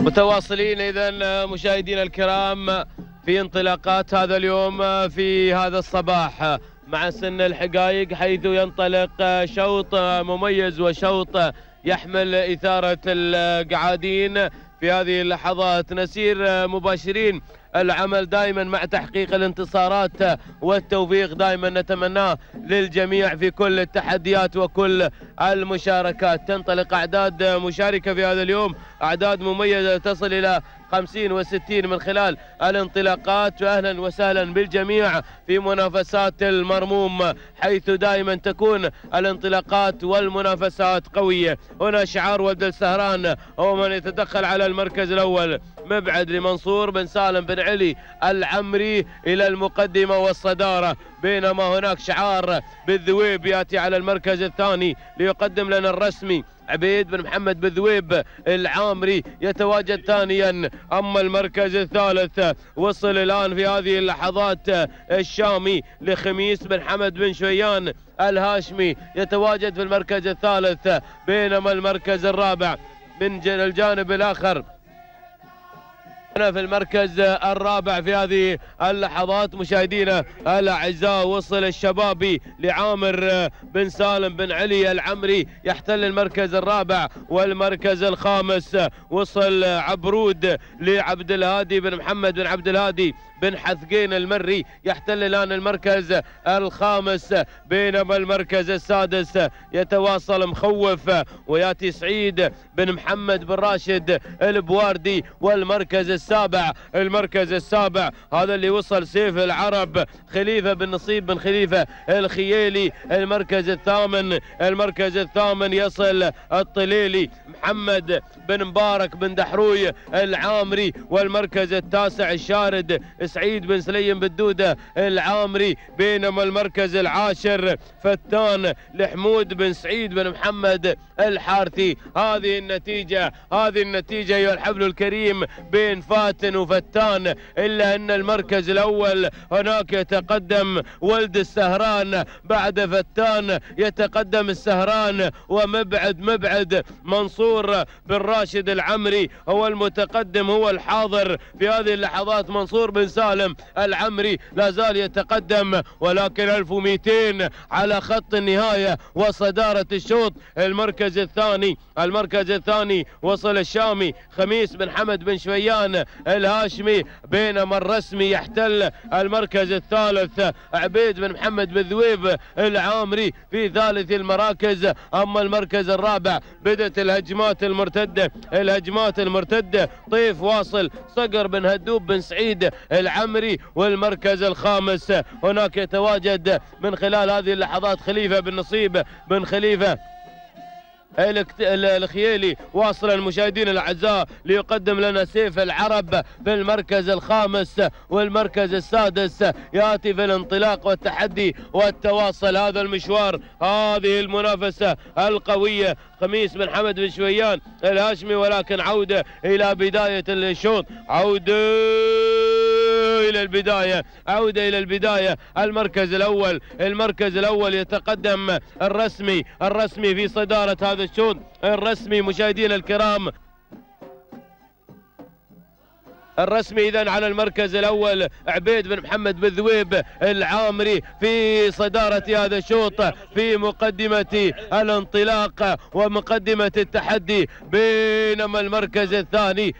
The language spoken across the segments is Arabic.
متواصلين إذا مشاهدينا الكرام في انطلاقات هذا اليوم في هذا الصباح. مع سن الحقائق حيث ينطلق شوط مميز وشوط يحمل إثارة القعادين. في هذه اللحظات نسير مباشرين العمل دائما مع تحقيق الانتصارات والتوفيق دائما نتمناه للجميع في كل التحديات وكل المشاركات. تنطلق أعداد مشاركة في هذا اليوم. أعداد مميزة تصل إلى 50 و60 من خلال الانطلاقات. واهلا وسهلا بالجميع في منافسات المرموم حيث دائما تكون الانطلاقات والمنافسات قوية. هنا شعار ولد السهران هو من يتدخل على المركز الأول. مبعد لمنصور بن سالم بن علي العمري إلى المقدمة والصدارة. بينما هناك شعار بالذويب يأتي على المركز الثاني ليقدم لنا الرسمي. عبيد بن محمد بذويب العامري يتواجد ثانيا. أما المركز الثالث وصل الآن في هذه اللحظات الشامي لخميس بن حمد بن شويان الهاشمي. يتواجد في المركز الثالث بينما المركز الرابع من الجانب الآخر. هنا في المركز الرابع في هذه اللحظات مشاهدينا الأعزاء وصل الشبابي لعامر بن سالم بن علي العمري يحتل المركز الرابع والمركز الخامس. وصل عبرود لعبد الهادي بن محمد بن عبد الهادي بن حثقين المري يحتل الآن المركز الخامس. بينما المركز السادس يتواصل مخوف ويأتي سعيد بن محمد بن راشد البواردي والمركز السابع المركز السابع. هذا اللي وصل سيف العرب خليفة بن نصيب بن خليفة الخيالي المركز الثامن المركز الثامن يصل الطليلي. محمد بن مبارك بن دحروي العامري والمركز التاسع الشارد سعيد بن سليم بالدودة العامري. بينما المركز العاشر فتان لحمود بن سعيد بن محمد الحارثي. هذه النتيجة هذه النتيجة أيها الحفل الكريم بين فاتن وفتان إلا أن المركز الأول هناك يتقدم ولد السهران. بعد فتان يتقدم السهران ومبعد مبعد منصور بن راشد العمري. هو المتقدم هو الحاضر في هذه اللحظات منصور بن سالم العمري. لا زال يتقدم ولكن 1200 على خط النهاية وصدارة الشوط. المركز الثاني المركز الثاني وصل الشامي. خميس بن حمد بن شويان الهاشمي بينما الرسمي يحتل المركز الثالث. عبيد بن محمد بن ذويب العامري في ثالث المراكز. أما المركز الرابع بدت الهجمات المرتدة. الهجمات المرتدة طيف واصل صقر بن هدوب بن سعيد العمري والمركز الخامس. هناك يتواجد من خلال هذه اللحظات خليفة بن نصيب بن خليفة الخيالي واصل المشاهدين الأعزاء ليقدم لنا سيف العرب في المركز الخامس والمركز السادس. يأتي في الانطلاق والتحدي والتواصل هذا المشوار هذه المنافسة القوية. خميس بن حمد بن شويان الهاشمي ولكن عودة إلى بداية الشوط. عودة! إلى البداية عودة إلى البداية. المركز الأول المركز الأول يتقدم الرسمي الرسمي في صدارة هذا الشوط الرسمي مشاهدينا الكرام. الرسمي اذا على المركز الأول عبيد بن محمد بن ذويب العامري في صدارة هذا الشوط في مقدمة الانطلاق ومقدمة التحدي بينما المركز الثاني.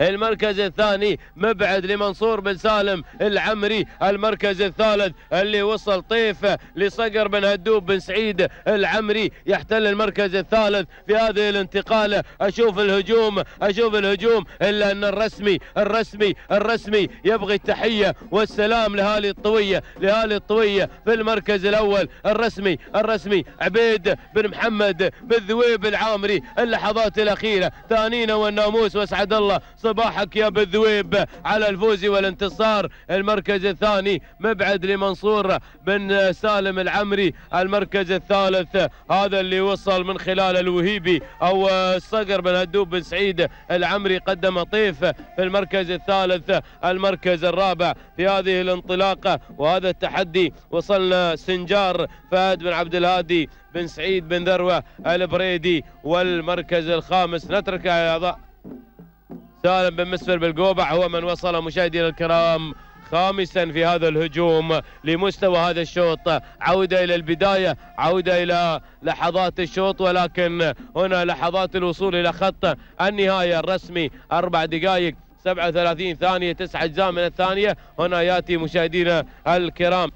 المركز الثاني مبعد لمنصور بن سالم العمري المركز الثالث اللي وصل طيف لصقر بن هدوب بن سعيد العمري يحتل المركز الثالث في هذه الانتقالة أشوف الهجوم أشوف الهجوم إلا أن الرسمي الرسمي الرسمي يبغي التحية والسلام لهالي الطوية لهالي الطوية في المركز الأول. الرسمي الرسمي عبيد بن محمد بن ذويب العامري اللحظات الأخيرة ثانينا والناموس وأسعد الله. صباحك يا بالذويب على الفوز والانتصار المركز الثاني مبعد لمنصور بن سالم العمري. المركز الثالث هذا اللي وصل من خلال الوهيبي أو الصقر بن هدوب بن سعيد العمري. قدم طيف في المركز الثالث المركز الرابع في هذه الانطلاقة. وهذا التحدي وصلنا سنجار فهد بن عبد الهادي بن سعيد بن ذروة البريدي. والمركز الخامس نترك اعضاء سالم بن مسفر بالقوبع هو من وصل مشاهدينا الكرام خامسا في هذا الهجوم لمستوى هذا الشوط. عودة إلى البداية عودة إلى لحظات الشوط ولكن هنا لحظات الوصول إلى خط النهاية الرسمي. أربع دقائق 37 ثانية تسعة أجزاء من الثانية. هنا يأتي مشاهدينا الكرام.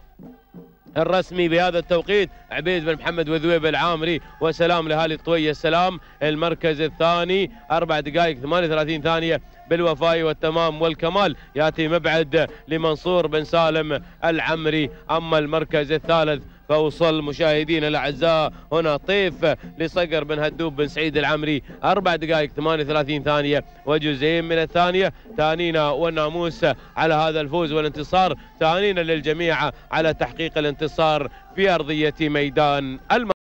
الرسمي بهذا التوقيت عبيد بن محمد وذويب العامري وسلام لهالي الطوية السلام. المركز الثاني أربع دقائق 38 ثانية بالوفاء والتمام والكمال. يأتي مبعد لمنصور بن سالم العمري. أما المركز الثالث فوصل مشاهدينا الأعزاء. هنا طيف لصقر بن هدوب بن سعيد العمري. أربع دقائق 38 ثانية وجزئين من الثانية. تانينا والناموس على هذا الفوز والانتصار. تانينا للجميع على تحقيق الانتصار في أرضية ميدان الم